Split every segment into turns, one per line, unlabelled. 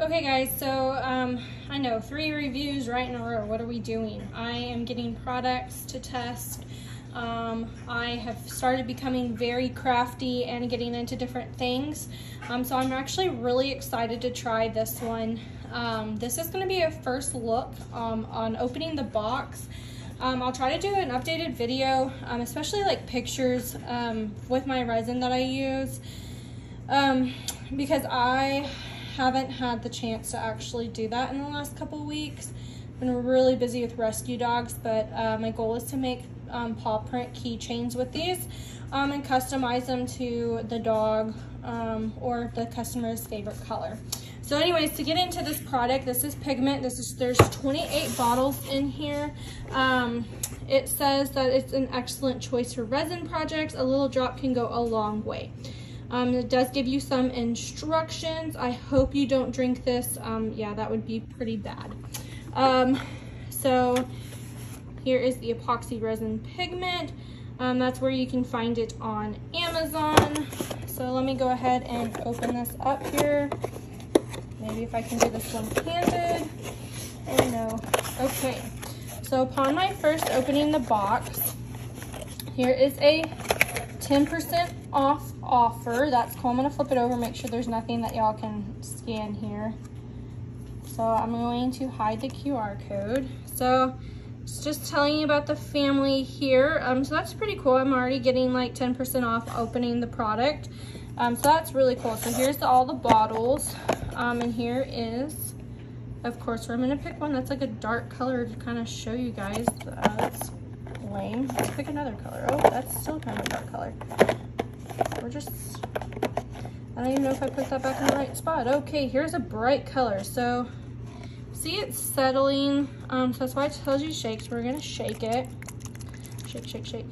Okay guys, so um, I know three reviews right in a row. What are we doing? I am getting products to test. Um, I have started becoming very crafty and getting into different things. Um, so I'm actually really excited to try this one. Um, this is gonna be a first look um, on opening the box. Um, I'll try to do an updated video, especially like pictures with my resin that I use. because I haven't had the chance to actually do that in the last couple weeks. I've Been really busy with rescue dogs, but uh, my goal is to make um, paw print keychains with these um, and customize them to the dog um, or the customer's favorite color. So anyways, to get into this product, this is pigment. This is There's 28 bottles in here. Um, it says that it's an excellent choice for resin projects. A little drop can go a long way. Um, it does give you some instructions. I hope you don't drink this. Um, yeah, that would be pretty bad. Um, so here is the epoxy resin pigment. Um, that's where you can find it on Amazon. So let me go ahead and open this up here. Maybe if I can do this one handed. Oh no. Okay. So upon my first opening the box, here is a 10% off offer. That's cool. I'm going to flip it over, make sure there's nothing that y'all can scan here. So I'm going to hide the QR code. So it's just telling you about the family here. Um, so that's pretty cool. I'm already getting like 10% off opening the product. Um, so that's really cool. So here's the, all the bottles. Um, and here is, of course, I'm going to pick one that's like a dark color to kind of show you guys. Uh, that's lame. Let's pick another color. Oh, that's still kind of a dark color. We're just, I don't even know if I put that back in the right spot. Okay, here's a bright color. So see it's settling. Um, so that's why it tells you shake. So we're gonna shake it. Shake, shake, shake.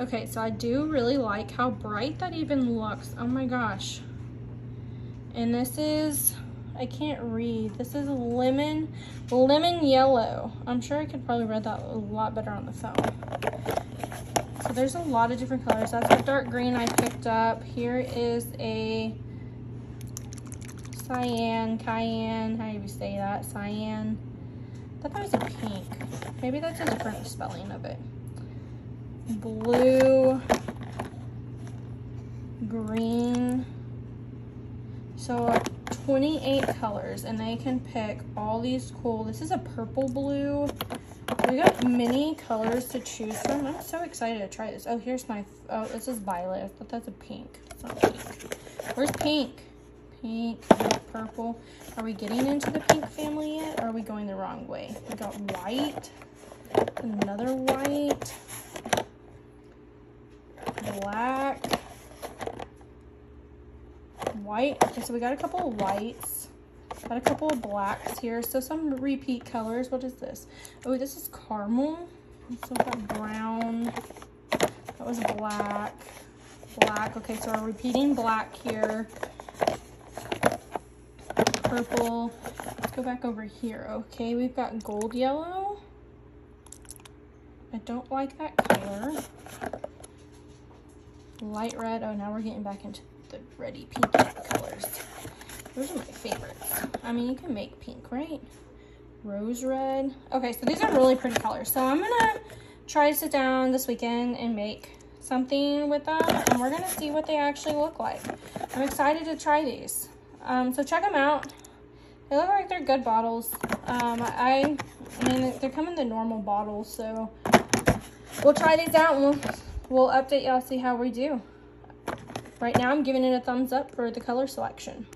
Okay, so I do really like how bright that even looks. Oh my gosh. And this is, I can't read. This is lemon, lemon yellow. I'm sure I could probably read that a lot better on the phone. So there's a lot of different colors. That's the dark green I picked up. Here is a cyan, cayenne, how do you say that? Cyan. Thought that was a pink. Maybe that's a different spelling of it. Blue, green. So 28 colors and they can pick all these cool, this is a purple blue, we got many colors to choose from. I'm so excited to try this. Oh, here's my, oh, this is violet. I thought that's a pink. It's not pink. Where's pink? Pink, purple. Are we getting into the pink family yet? Or are we going the wrong way? We got white, another white, black, white. Okay, so we got a couple of whites. Got a couple of blacks here. So some repeat colors. What is this? Oh, this is caramel. So got brown. That was black. Black. Okay, so we're repeating black here. Purple. Let's go back over here. Okay, we've got gold yellow. I don't like that color. Light red. Oh, now we're getting back into the ready pink colors. Those are my favorites. I mean, you can make pink, right? Rose red. Okay, so these are really pretty colors. So I'm gonna try to sit down this weekend and make something with them and we're gonna see what they actually look like. I'm excited to try these. Um, so check them out. They look like they're good bottles. Um, I, I mean, they're coming in the normal bottles, so we'll try these out and we'll, we'll update y'all, see how we do. Right now, I'm giving it a thumbs up for the color selection.